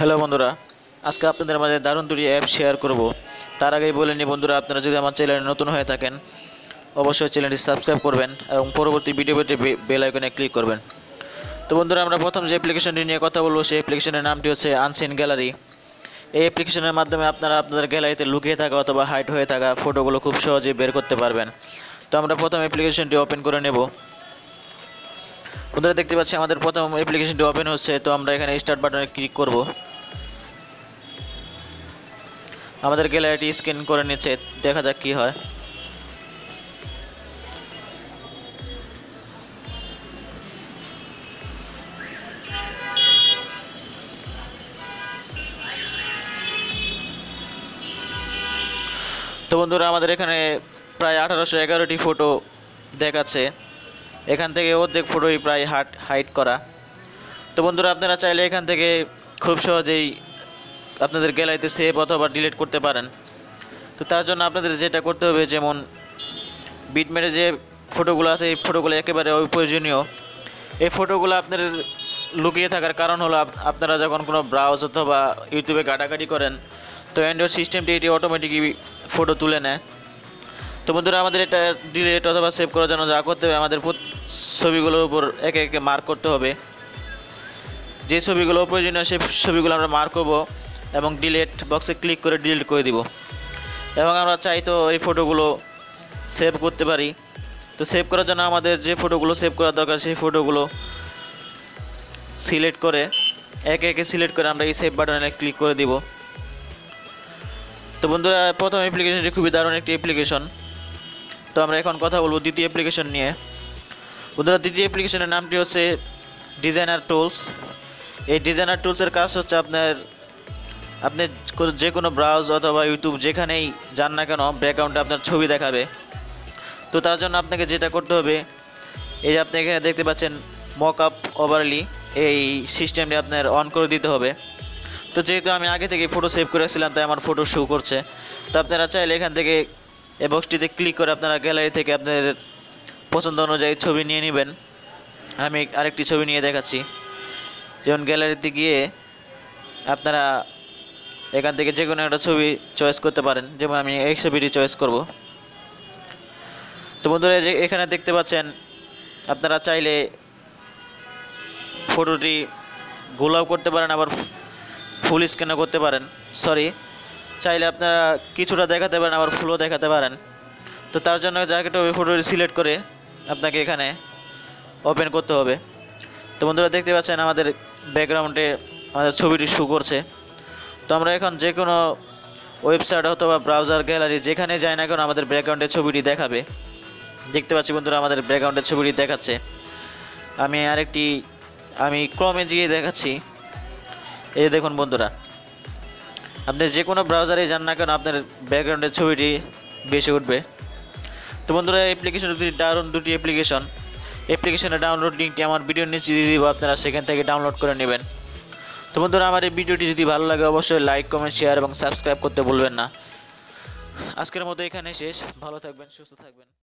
Hello বন্ধুরা, আজকে আপনাদের মাঝে দারুণ দুটি অ্যাপ শেয়ার করব। তার আগেই বলে নিই বন্ধুরা, আপনারা যদি আমার চ্যানেলে নতুন হয়ে থাকেন, অবশ্যই চ্যানেলটি সাবস্ক্রাইব করবেন এবং পরবর্তী ভিডিও পেতে বেল আইকনে ক্লিক করবেন। তো বন্ধুরা, আমরা প্রথম যে অ্যাপ্লিকেশনটি নিয়ে কথা বলব, সেই অ্যাপ্লিকেশনের নামটি হচ্ছে আনসিন গ্যালারি এই অ্যাপ্লিকেশনের মাধ্যমে আপনারা আপনাদের গ্যালারিতে লুকিয়ে থাকা অথবা হাইট হয়ে থাকা ফটোগুলো খুব সহজেই বের করতে পারবেন। তো আমরা প্রথম অ্যাপ্লিকেশনটি ওপেন করে নেব। বন্ধুরা দেখতে পাচ্ছি আমাদের প্রথম অ্যাপ্লিকেশনটি ওপেন হচ্ছে, তো আমরা এখানে স্টার্ট বাটনে ক্লিক করব। আমাদের গ্যালারিটি স্ক্যান করে নিচ্ছে, দেখা যাক কি হয়। তো বন্ধুরা, আমাদের এখানে প্রায় আঠারোশো এগারোটি ফটো দেখাচ্ছে। এখান থেকে অর্ধেক ফটোই প্রায় হাট হাইট করা। তো বন্ধুরা, আপনারা চাইলে এখান থেকে খুব সহজেই আপনাদের গ্যালারিতে সেভ অথবা ডিলিট করতে পারেন। তো তার জন্য আপনাদের যেটা করতে হবে, যেমন বিটমেটে যে ফটোগুলো আছে, এই ফটোগুলো একেবারে অপ্রয়োজনীয়। এই ফটোগুলো আপনার লুকিয়ে থাকার কারণ হলো, আপ- আপনারা যখন কোনো ব্রাউজ অথবা ইউটিউবে ঘাটাঘাটি করেন, তো অ্যান্ড্রয়েড সিস্টেমটি এটি অটোমেটিকই ফটো তুলে নেয়। তো বন্ধুরা, আমাদের এটা ডিলেট অথবা সেভ করার জন্য যা করতে হবে, আমাদের ছবিগুলোর উপর একে একে মার্ক করতে হবে। যে ছবিগুলো প্রয়োজনীয় সেই ছবিগুলো আমরা মার্ক করব এবং ডিলেট বক্সে ক্লিক করে ডিলিট করে দিব। এবং আমরা চাই তো এই ফটোগুলো সেভ করতে পারি। তো সেভ করার জন্য আমাদের যে ফটোগুলো সেভ করা দরকার, সেই ফটোগুলো সিলেক্ট করে, একে একে সিলেক্ট করে আমরা এই সেভ বাটনে ক্লিক করে দিব। তো বন্ধুরা, প্রথম অ্যাপ্লিকেশনটি খুবই দারুণ একটি অ্যাপ্লিকেশন তো আমরা এখন কথা বলব দ্বিতীয় অ্যাপ্লিকেশন নিয়ে। বন্ধুরা, দ্বিতীয় অ্যাপ্লিকেশনের নামটি হচ্ছে ডিজাইনার টুলস এই ডিজাইনার টুলসের কাজ হচ্ছে আপনার, আপনি যে কোনো ব্রাউজ অথবা ইউটিউব যেখানেই যান না কেন ব্যাকগ্রাউন্ডে আপনার ছবি দেখাবে। তো তার জন্য আপনাকে যেটা করতে হবে, এই যে আপনি এখানে দেখতে পাচ্ছেন মক আপ ওভারলি এই সিস্টেমটি আপনার অন করে দিতে হবে। তো যেহেতু আমি আগে থেকে ফটো সেভ করে রাখছিলাম, তাই আমার ফটো শো করছে। তো আপনারা চাইলে এখান থেকে এই বক্সটিতে ক্লিক করে আপনারা গ্যালারি থেকে আপনাদের পছন্দ অনুযায়ী ছবি নিয়ে নেবেন। আমি আরেকটি ছবি নিয়ে দেখাচ্ছি। যেমন গ্যালারিতে গিয়ে আপনারা এখান থেকে যে কোনো একটা ছবি চয়েস করতে পারেন। যেমন আমি এই ছবিটি চয়েস করব। তো বন্ধুরা যে এখানে দেখতে পাচ্ছেন, আপনারা চাইলে ফটোটি গোলাও করতে পারেন, আবার ফুল স্ক্যানও করতে পারেন। সরি চাইলে আপনারা কিছুটা দেখাতে পারেন, আবার ফুলও দেখাতে পারেন। তো তার জন্য জায়গাটা ওই ফটোটি সিলেক্ট করে আপনাকে এখানে ওপেন করতে হবে। তো বন্ধুরা দেখতে পাচ্ছেন আমাদের ব্যাকগ্রাউন্ডে আমাদের ছবিটি শু করছে। তো আমরা এখন যে কোনো ওয়েবসাইট অথবা ব্রাউজার গ্যালারি যেখানে যাই না কেন আমাদের ব্যাকগ্রাউন্ডের ছবিটি দেখাবে। দেখতে পাচ্ছি বন্ধুরা আমাদের ব্যাকগ্রাউন্ডের ছবিটি দেখাচ্ছে। আমি আরেকটি, আমি ক্রমে গিয়ে দেখাচ্ছি। এই দেখুন বন্ধুরা। আপনি যে কোনো ব্রাউজারে যান না কেন, আপনার ব্যাকগ্রাউন্ডের ছবিটি বেশি উঠবে। তো বন্ধুরা অ্যাপ্লিকেশন দুটি দারুণ দুটি অ্যাপ্লিকেশন অ্যাপ্লিকেশনের ডাউনলোড লিঙ্কটি আমার ভিডিওর নিচে দিয়ে দিব, আপনারা সেখান থেকে ডাউনলোড করে নেবেন। তো বন্ধুরা, আমার এই ভিডিওটি যদি ভালো লাগে, অবশ্যই লাইক কমেন্ট শেয়ার এবং সাবস্ক্রাইব করতে ভুলবেন না। আজকের মতো এখানে শেষ। ভালো থাকবেন, সুস্থ থাকবেন।